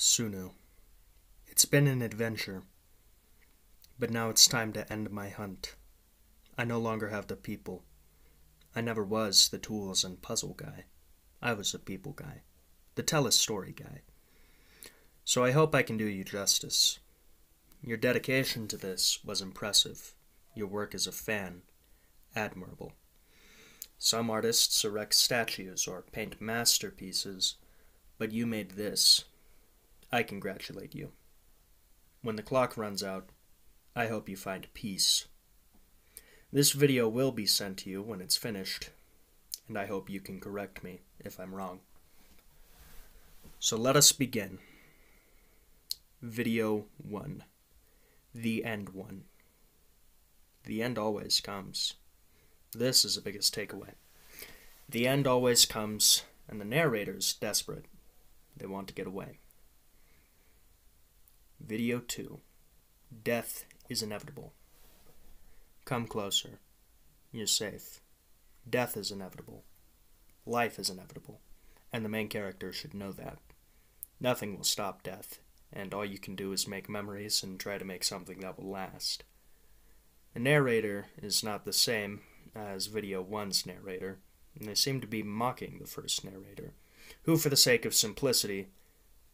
Sunu. It's been an adventure. But now it's time to end my hunt. I no longer have the people. I never was the tools and puzzle guy. I was the people guy. The tell a story guy. So I hope I can do you justice. Your dedication to this was impressive. Your work as a fan, admirable. Some artists erect statues or paint masterpieces, but you made this. I congratulate you. When the clock runs out, I hope you find peace. This video will be sent to you when it's finished, and I hope you can correct me if I'm wrong. So let us begin. Video 1 The End One. The end always comes. This is the biggest takeaway. The end always comes, and the narrator's desperate. They want to get away. Video 2 Death is inevitable. Come closer. You're safe. Death is inevitable. Life is inevitable. And the main character should know that. Nothing will stop death, and all you can do is make memories and try to make something that will last. The narrator is not the same as Video 1's narrator, and they seem to be mocking the first narrator, who, for the sake of simplicity,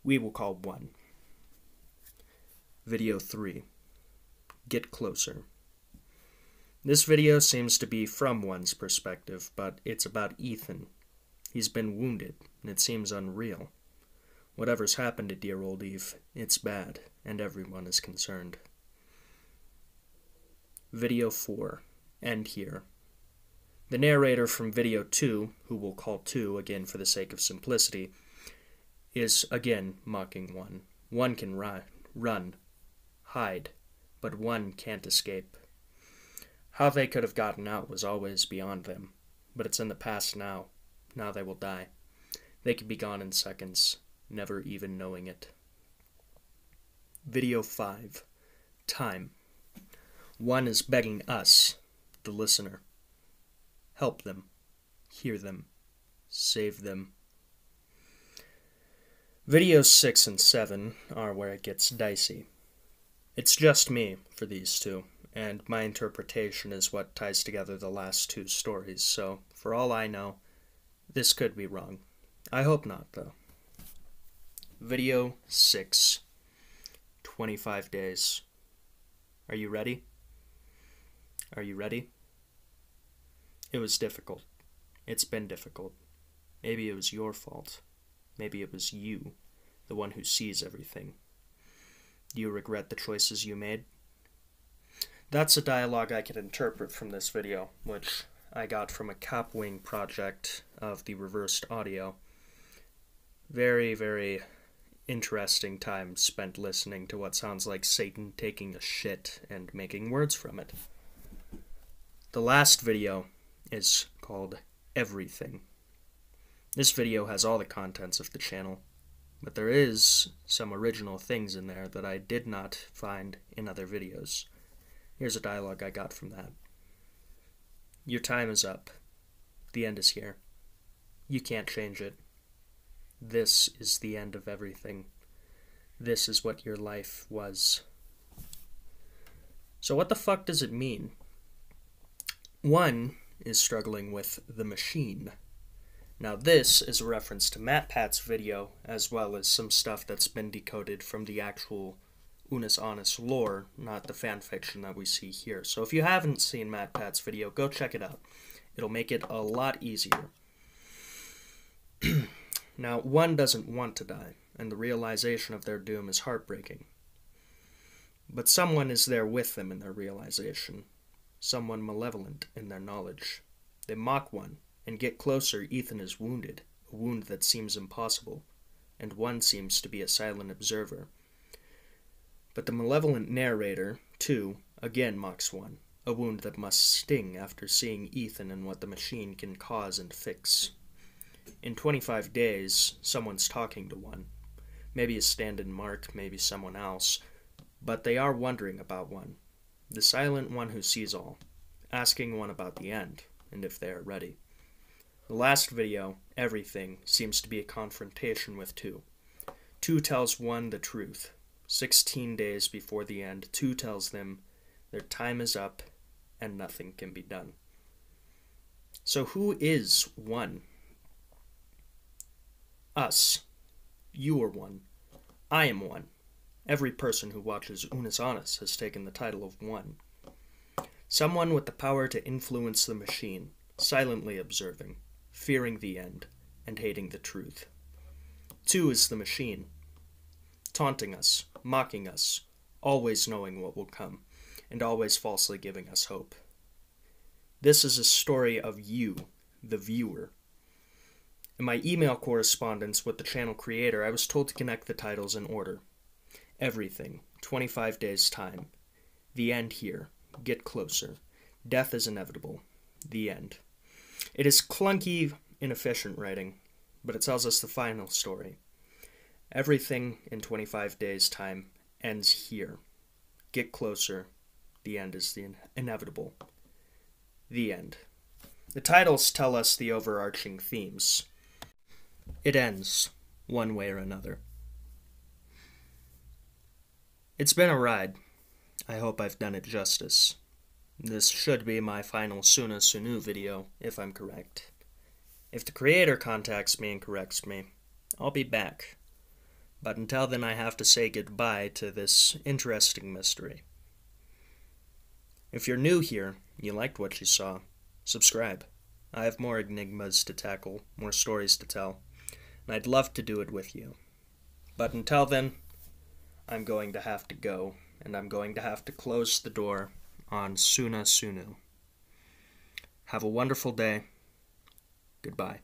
we will call 1. Video 3 Get Closer. This video seems to be from one's perspective, but it's about Ethan. He's been wounded, and it seems unreal. Whatever's happened to dear old Eve, it's bad, and everyone is concerned. Video 4 End here. The narrator from video 2, who we'll call 2 again for the sake of simplicity, is again mocking 1. 1 can run, run, hide, but 1 can't escape. How they could have gotten out was always beyond them, but it's in the past now. Now they will die. They could be gone in seconds, never even knowing it. Video 5 Time. One is begging us, the listener. Help them, hear them, save them. Videos 6 and 7 are where it gets dicey. It's just me for these two and my interpretation is what ties together the last two stories, so for all I know, this could be wrong. I hope not, though. Video 6 25 days. Are you ready? Are you ready? It was difficult. It's been difficult. Maybe it was your fault. Maybe it was you, the one who sees everything. You regret the choices you made? That's a dialogue I could interpret from this video, which I got from a Kapwing project of the reversed audio. Very, very interesting time spent listening to what sounds like Satan taking a shit and making words from it. The last video is called Everything. This video has all the contents of the channel, but there is some original things in there that I did not find in other videos. Here's a dialogue I got from that. Your time is up. The end is here. You can't change it. This is the end of everything. This is what your life was. So, what the fuck does it mean? One is struggling with the machine. Now, this is a reference to MatPat's video, as well as some stuff that's been decoded from the actual Unus Annus lore, not the fanfiction that we see here. So if you haven't seen MatPat's video, go check it out. It'll make it a lot easier. now, one doesn't want to die, and the realization of their doom is heartbreaking. But someone is there with them in their realization, someone malevolent in their knowledge. They mock one, and get closer, Ethan is wounded, a wound that seems impossible, and one seems to be a silent observer but the malevolent narrator, too, again mocks one, a wound that must sting after seeing Ethan and what the machine can cause and fix. In 25 days, someone's talking to one. Maybe a stand in Mark, maybe someone else, but they are wondering about one. The silent one who sees all, asking one about the end, and if they are ready. The last video, Everything, seems to be a confrontation with two. Two tells one the truth. Sixteen days before the end, two tells them their time is up and nothing can be done. So, who is one? Us. You are one. I am one. Every person who watches Unus Annus has taken the title of one. Someone with the power to influence the machine, silently observing, fearing the end, and hating the truth. Two is the machine, taunting us, mocking us, always knowing what will come, and always falsely giving us hope. This is a story of you, the viewer. In my email correspondence with the channel creator, I was told to connect the titles in order. Everything, 25 days' time. The end here. Get closer. Death is inevitable. The end. It is clunky, inefficient writing, but it tells us the final story. Everything in 25 days' time ends here. Get closer. The end is the in- inevitable. The end. The titles tell us the overarching themes. It ends, one way or another. It's been a ride. I hope I've done it justice. This should be my final Sunna Sunu video, if I'm correct. If the creator contacts me and corrects me, I'll be back. But until then, I have to say goodbye to this interesting mystery. If you're new here, you liked what you saw, subscribe. I have more enigmas to tackle, more stories to tell, and I'd love to do it with you. But until then, I'm going to have to go, and I'm going to have to close the door on Sunna Sunu. Have a wonderful day. Goodbye.